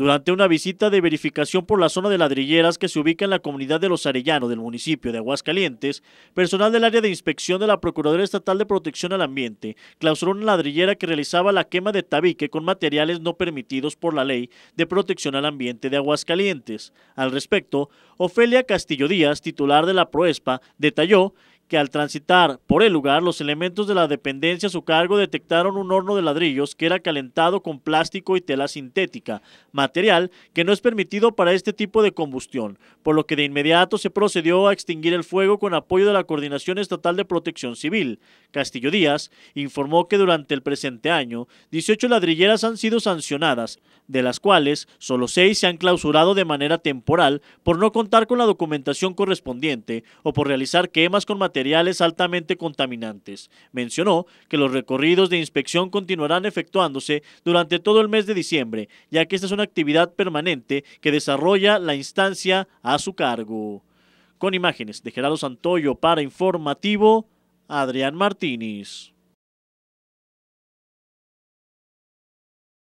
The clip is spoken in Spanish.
Durante una visita de verificación por la zona de ladrilleras que se ubica en la comunidad de Los Arellano del municipio de Aguascalientes, personal del área de inspección de la Procuraduría Estatal de Protección al Ambiente clausuró una ladrillera que realizaba la quema de tabique con materiales no permitidos por la Ley de Protección al Ambiente de Aguascalientes. Al respecto, Ofelia Castillo Díaz, titular de la Proespa, detalló que al transitar por el lugar, los elementos de la dependencia a su cargo detectaron un horno de ladrillos que era calentado con plástico y tela sintética, material que no es permitido para este tipo de combustión, por lo que de inmediato se procedió a extinguir el fuego con apoyo de la Coordinación Estatal de Protección Civil. Castillo Díaz informó que durante el presente año, 18 ladrilleras han sido sancionadas, de las cuales solo 6 se han clausurado de manera temporal por no contar con la documentación correspondiente o por realizar quemas con material materiales altamente contaminantes. Mencionó que los recorridos de inspección continuarán efectuándose durante todo el mes de diciembre, ya que esta es una actividad permanente que desarrolla la instancia a su cargo. Con imágenes de Gerardo Santoyo para Informativo, Adrián Martínez.